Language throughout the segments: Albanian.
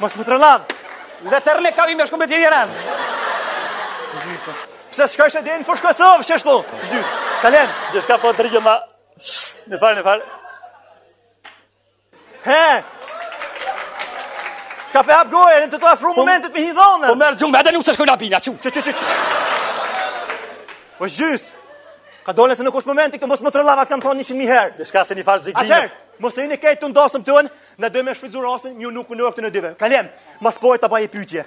Mos më trëllan! Dhe telefonin ka m'i meshku tjerë në! Zysë. Pse shkojshe edhe në Fushë Kosovë, qashtu? Zysë. Kalen. Dhe shka po të rëgjë ma... Në farë, në farë. He! Çka pe hap gojën, në të të afru po- momentet me hidhona. Po merr gjumi, edhe nuk se shkoj në shpi, a, që? Që, që, që, që. Po gjys, kadale se nuk është momenti, këtu mos më trulla, ta kam thonë njëqind herë. Dhe shka se një farë zikinë. Atër, mos e një kejtë të ndasëm të në, me dojt me shfrytëzu rastin, një nuk në në dive. Kalem, mas po ta baj ni pytje.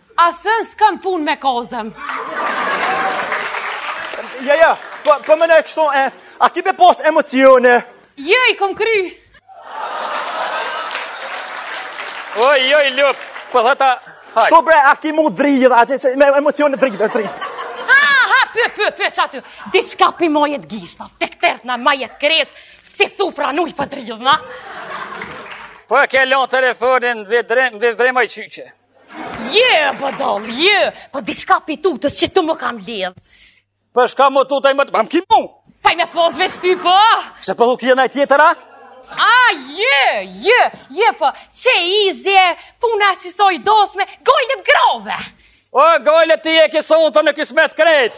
Asen s'kam pun me kozëm. Ja, ja, po, po meno kështu, e, a ki bre pas emocione? Jo, i kom kry. Oj, jo, i lup, po dhe ta... Shtu bre, a ki mu dridh, a ti se me emocione dridh, dridh. Ha, ha, pë, pë, pë, që aty, diçka prej majes gishtave deri në maje t'kres, si thu pra nuk po dridh, na? Po e ke lënë telefonin dhe vremaj qyqe. Je, po dol, je, po diçka prej tutës që t'mu kam lidh. Po çka me tut, a jam me ta bo mu? Paj me tut veç ty, po? Se po lu gojën e tjetëra? A, je, je, je, po, qe i zi, puna e sojit, dasmë, gojët e grave. O, gojët ti i ki se unë të në kismet krejt.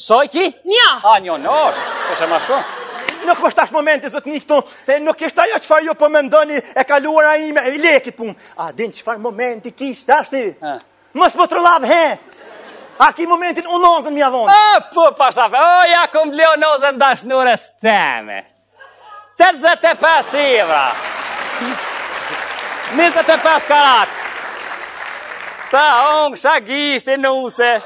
Sa i ki? Nja! A, një n'vend, se ma shumë. Nuk është tash momenti, zotni, këtu, e nuk është ajo çfarë ju po mendoni e kaluara ime, e le këtë punë. A, din çfarë momenti ki tash ti? Mos më trulla, he? A ki momentin unazën me ia dhonë? A, po, pashafe, o, ja kom ble unazën dashnores teme. 85 evra. 25 karat. Ta hongsha gishtin e nuse.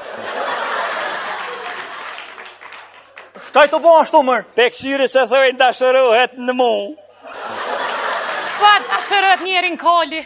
Shka je tu bo ashtu more? Pe këqyri se thojnë dashurohet në mu. Po a dashurohet njeri n'kali.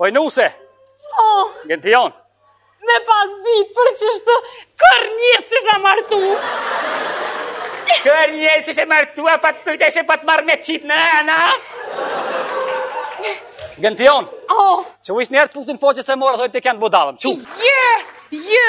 Oj, nuse! Oh! Gentianë! Me pas ditë për qëshe, kurrë s'isha martu! Kurrë s'isha martu, a pat kujt e s'pat marrë me qitë në anë, a? Gentianë! Oh! Që u ishtë njerë të pusin foqës e morë, dhe të kënë budalëm. Që? Jë! Jë!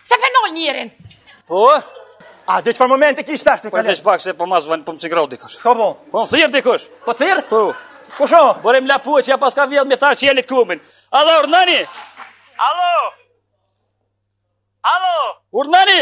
S'e fenë njërin. Po? A dhe çfarë momente ki tash ti po, kalon? Po pak se po mas vën po m'shkru dikush. Po po. Po thirr dikush. Po thirr? Po. Po sho. Bre, melapuqi ia paska vjedh mend tash që jeni këtu min. Alo urdhnoni. Alo. Alo. Urdhnoni.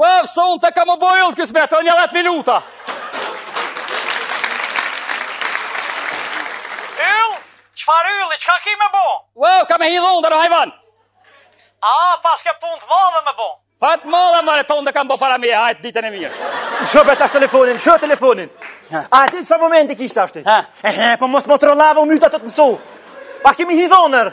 Wow, sa unë t'kam me bo, ju kismet, o një dhetë minuta. Yll, çfar ylli, çka ki me bo? Wow, ka me hidhë unë dhe në hajvan. A, pas ke punë të madhe me bo. Fort e madhe, marre, të unë dhe kam bo para mi, hajt ditën e mirë. Shpe tash telefonin, shpe telefonin. A, ti çfar momenti kish tashti? Ha, po mos më trullave, u myta tu të mësu. Pa kemi hidhonër.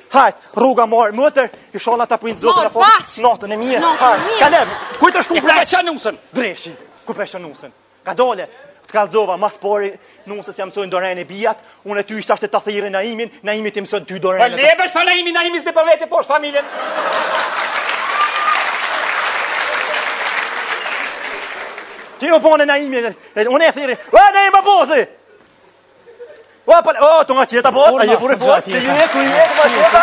Hajt, rruga e marë, motër, i shola ta prin zotën apo. Natën e mirë. Hajt, kalem. Kujt është kumbra? Ka e çon nusen. Dreshi. Ku pe çon nusen? Ka dole. Të kallzova ma s'pari, nuses ja mësojnë dorën bijat, unë e ty është dashtë t'thirrë në imin, në imi t'i mësojnë ty dorën e bijat. Po lebe shfa në imi, në imi s'de për vete po është familjen. Ti u bone në imi, unë e thirrë, e në ima bozi! Ua, pale, o, të nga qeta, po, a je burrë i fortë, si një ku i një ku ma qeta.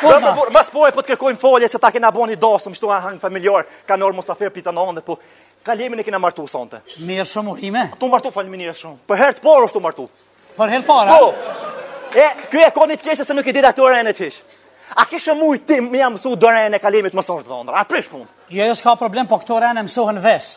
O ti burrë, ma s'pari po të kërkojmë falje, se ta kena bo një dasëm, kështu aheng familjar, ka nërë musafirë pita në andë, po, ka lemi në kena martu sante. Mirë shumë urime. Tu martu, faleminderit shumë. Për herë të parë është tu martu. Për herë t'parë? Po, e, kjo e ka një të keshë se nuk i di të orën e të hishë. A ke shumë ujë tim, me ja mësu dorën në kalimit më sërë të dhondra, a t'prish punë? Jo, jo, s'ka problem, po këto sene mësohen veç.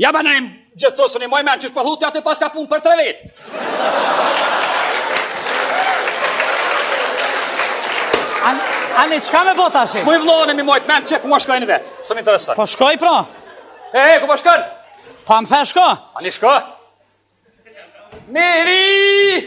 Ja ba nëjmë gjithë të së një moj menë që shpërthu, ti paske punë për tre vetë. Ani, çka me bo tashi? S'muj vlla unë me i majtë n'men që ku me shku vetë, s'më intereson. Po shkoj pra? E, e, ku më po shkon? Pa po më the shko? Ani shko? Meri!